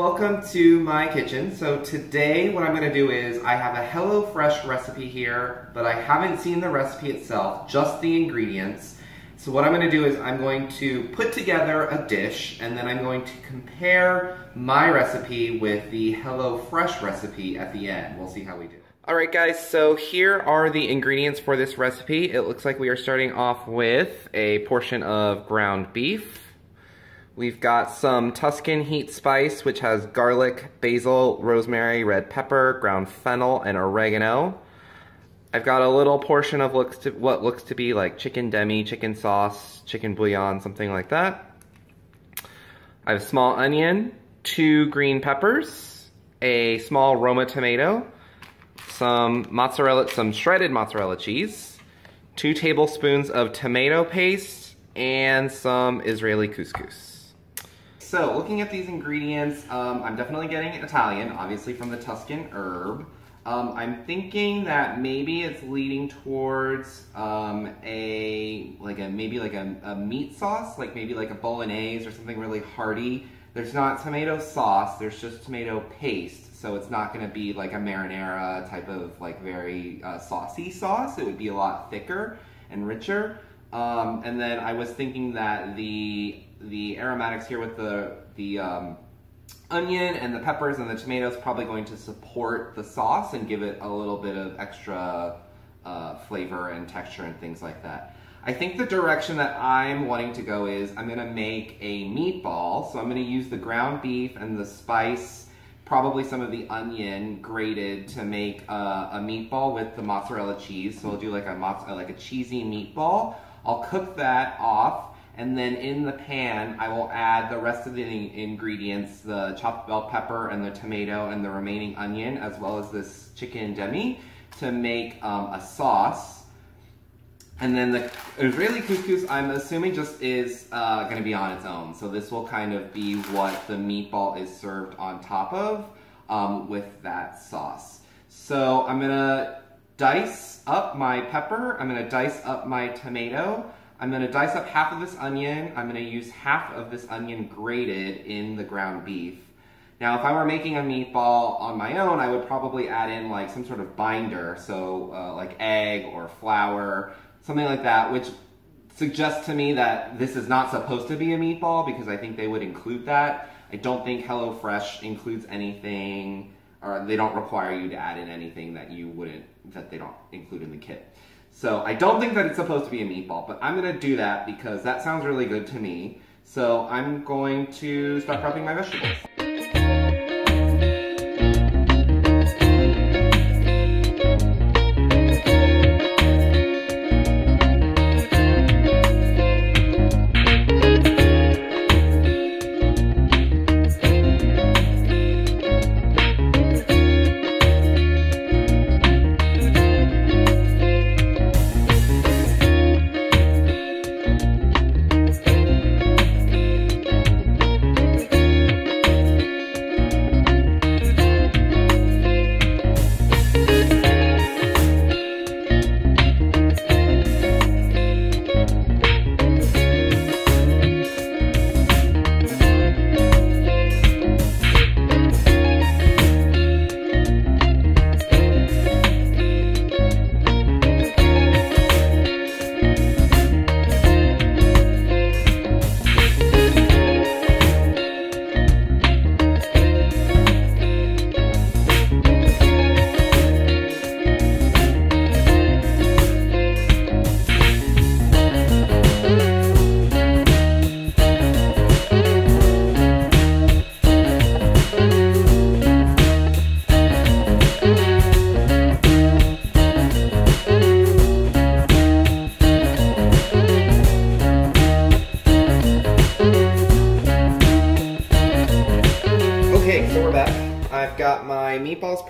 welcome to my kitchen. So today what I'm gonna do is I have a HelloFresh recipe here, but I haven't seen the recipe itself, just the ingredients. So what I'm gonna do is I'm going to put together a dish and then I'm going to compare my recipe with the HelloFresh recipe at the end. We'll see how we do. All right guys, so here are the ingredients for this recipe. It looks like we are starting off with a portion of ground beef. We've got some Tuscan heat spice, which has garlic, basil, rosemary, red pepper, ground fennel, and oregano. I've got a little portion of looks to, what looks to be like chicken demi, chicken sauce, chicken bouillon, something like that. I have a small onion, two green peppers, a small Roma tomato, some mozzarella, some shredded mozzarella cheese, two tablespoons of tomato paste, and some Israeli couscous. So looking at these ingredients, um, I'm definitely getting Italian, obviously from the Tuscan herb. Um, I'm thinking that maybe it's leading towards um, a like a maybe like a, a, meat sauce, like maybe like a bolognese or something really hearty. There's not tomato sauce. There's just tomato paste, so it's not going to be like a marinara type of like very uh, saucy sauce. It would be a lot thicker and richer. Um, and then I was thinking that the the aromatics here with the the um, onion and the peppers and the tomatoes probably going to support the sauce and give it a little bit of extra uh, flavor and texture and things like that. I think the direction that I'm wanting to go is I'm gonna make a meatball. So I'm gonna use the ground beef and the spice, probably some of the onion grated to make a, a meatball with the mozzarella cheese. So I'll do like a, like a cheesy meatball. I'll cook that off and then in the pan, I will add the rest of the ingredients, the chopped bell pepper and the tomato and the remaining onion, as well as this chicken demi, to make um, a sauce. And then the Israeli couscous, I'm assuming just is uh, gonna be on its own. So this will kind of be what the meatball is served on top of um, with that sauce. So I'm gonna dice up my pepper, I'm gonna dice up my tomato, I'm gonna dice up half of this onion. I'm gonna use half of this onion grated in the ground beef. Now, if I were making a meatball on my own, I would probably add in like some sort of binder, so uh, like egg or flour, something like that, which suggests to me that this is not supposed to be a meatball because I think they would include that. I don't think HelloFresh includes anything, or they don't require you to add in anything that you wouldn't, that they don't include in the kit. So I don't think that it's supposed to be a meatball, but I'm gonna do that because that sounds really good to me. So I'm going to start prepping my vegetables.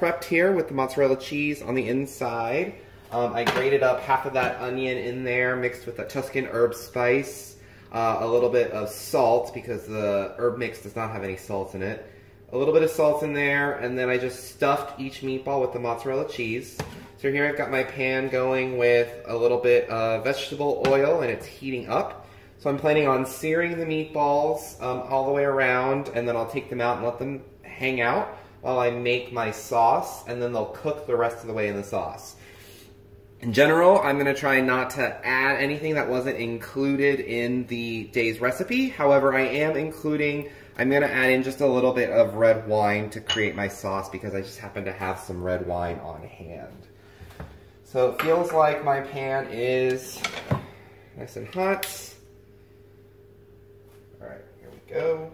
Prepped here with the mozzarella cheese on the inside. Um, I grated up half of that onion in there, mixed with the Tuscan herb spice, uh, a little bit of salt because the herb mix does not have any salt in it. A little bit of salt in there, and then I just stuffed each meatball with the mozzarella cheese. So here I've got my pan going with a little bit of vegetable oil, and it's heating up. So I'm planning on searing the meatballs um, all the way around, and then I'll take them out and let them hang out while I make my sauce, and then they'll cook the rest of the way in the sauce. In general, I'm gonna try not to add anything that wasn't included in the day's recipe. However, I am including, I'm gonna add in just a little bit of red wine to create my sauce because I just happen to have some red wine on hand. So it feels like my pan is nice and hot. All right, here we go.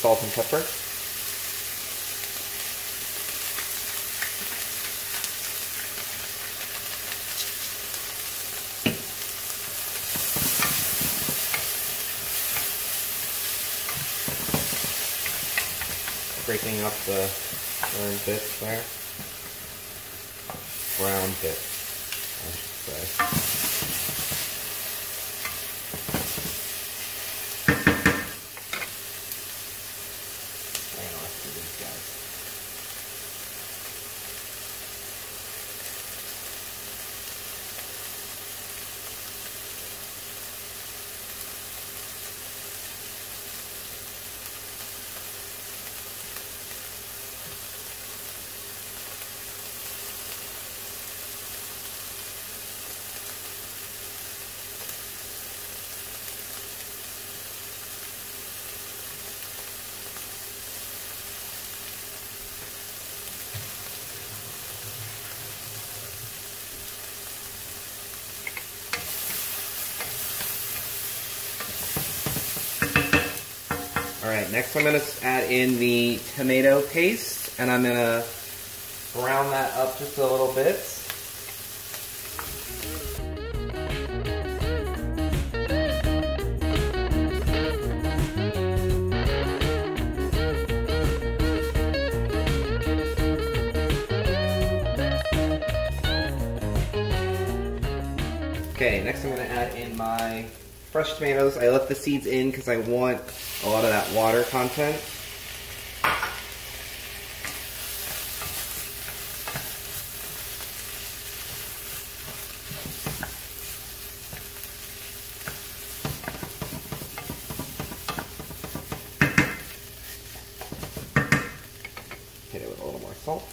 Salt and pepper. breaking up the orange bits there. Brown bits, I should say. Hang on, these guys. All right, next I'm gonna add in the tomato paste and I'm gonna brown that up just a little bit. Okay, next I'm gonna add in my fresh tomatoes. I left the seeds in because I want a lot of that water content. Hit it with a little more salt.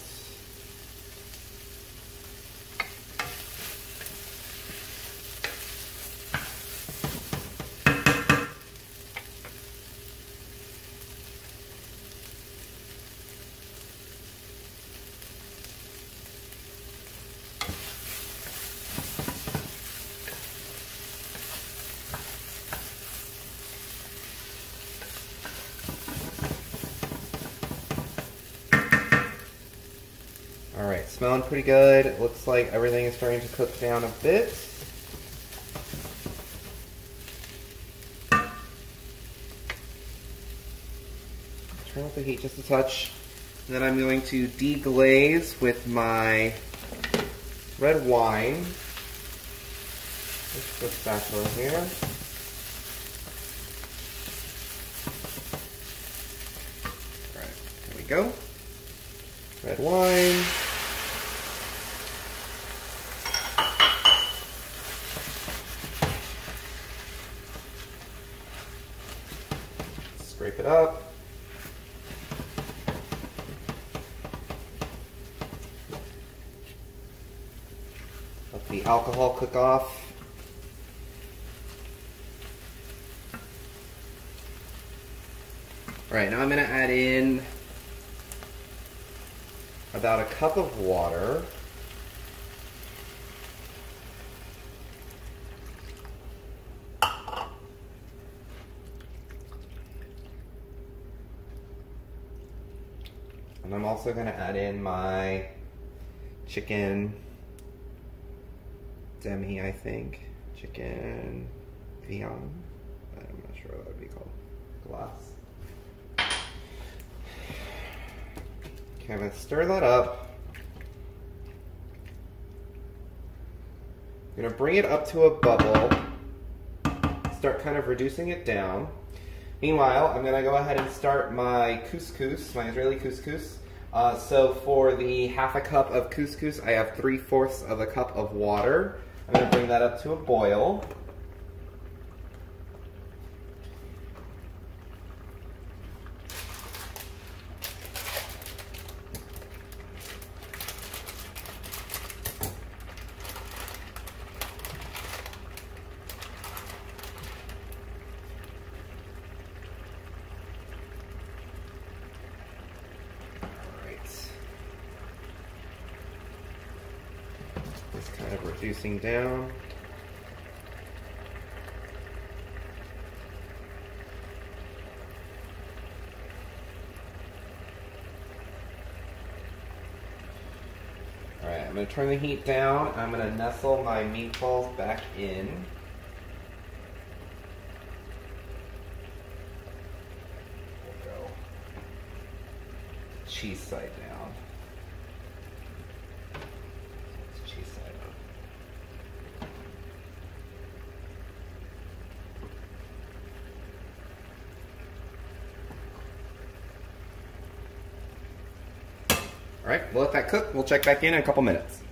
All right, smelling pretty good. It looks like everything is starting to cook down a bit. Turn up the heat just a touch. And then I'm going to deglaze with my red wine. Let's put spatula here. All right, here we go. Red wine. Scrape it up. Let the alcohol cook off. All right, now I'm gonna add in about a cup of water. And I'm also gonna add in my chicken demi, I think. Chicken viand. I'm not sure what that would be called. Glass. Okay, I'm gonna stir that up. I'm gonna bring it up to a bubble. Start kind of reducing it down. Meanwhile, I'm gonna go ahead and start my couscous, my Israeli couscous. Uh, so for the half a cup of couscous, I have three fourths of a cup of water. I'm gonna bring that up to a boil. Just kind of reducing down. Alright, I'm going to turn the heat down. I'm going to nestle my meatballs back in. Cheese side down. All right, we'll let that cook. We'll check back in in a couple minutes.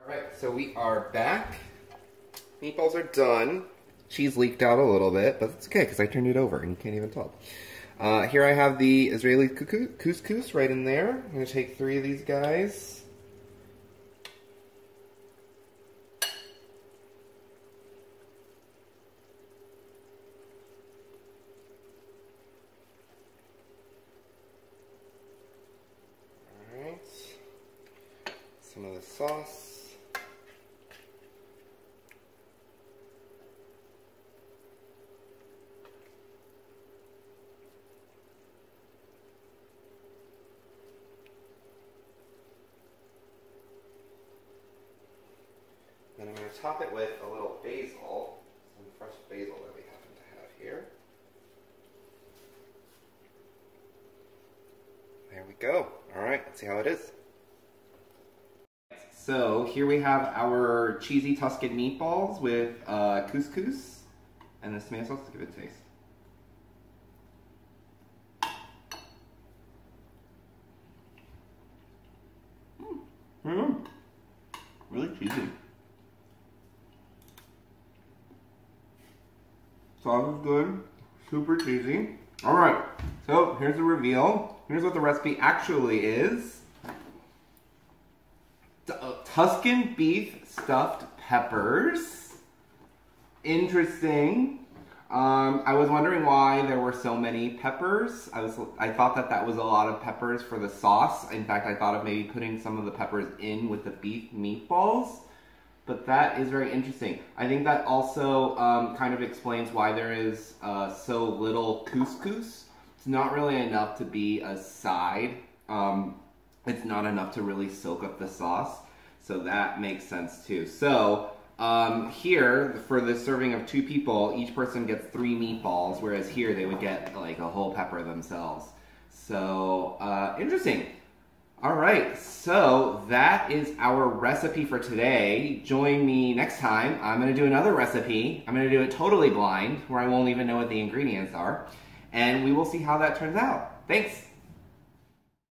All right, so we are back. Meatballs are done. Cheese leaked out a little bit, but it's okay because I turned it over and you can't even tell. Uh, here I have the Israeli couscous right in there. I'm going to take three of these guys. some of the sauce. Then I'm going to top it with a little basil, some fresh basil that we happen to have here. There we go. All right, let's see how it is. So here we have our cheesy Tuscan meatballs with uh, couscous and the tomato sauce. Let's give it a taste. Mm. Really cheesy. Sauce is good, super cheesy. All right, so here's the reveal. Here's what the recipe actually is. Tuscan beef stuffed peppers. Interesting. Um, I was wondering why there were so many peppers. I was I thought that that was a lot of peppers for the sauce. In fact, I thought of maybe putting some of the peppers in with the beef meatballs. But that is very interesting. I think that also um, kind of explains why there is uh, so little couscous. It's not really enough to be a side. Um, it's not enough to really soak up the sauce. So that makes sense too. So um, here, for the serving of two people, each person gets three meatballs, whereas here they would get like a whole pepper themselves. So uh, interesting. All right, so that is our recipe for today. Join me next time. I'm gonna do another recipe. I'm gonna do it totally blind, where I won't even know what the ingredients are. And we will see how that turns out. Thanks.